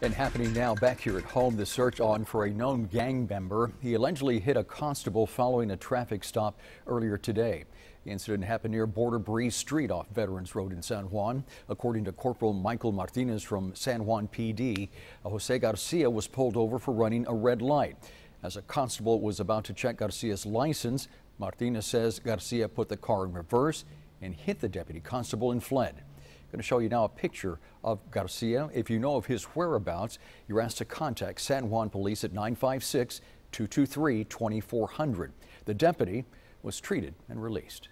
And happening now back here at home, the search on for a known gang member. He allegedly hit a constable following a traffic stop earlier today. The incident happened near Border Breeze Street off Veterans Road in San Juan. According to Corporal Michael Martinez from San Juan PD, Jose Garcia was pulled over for running a red light. As a constable was about to check Garcia's license, Martinez says Garcia put the car in reverse and hit the deputy constable and fled. Going to show you now a picture of Garcia. If you know of his whereabouts, you're asked to contact San Juan Police at 956 223 2400. The deputy was treated and released.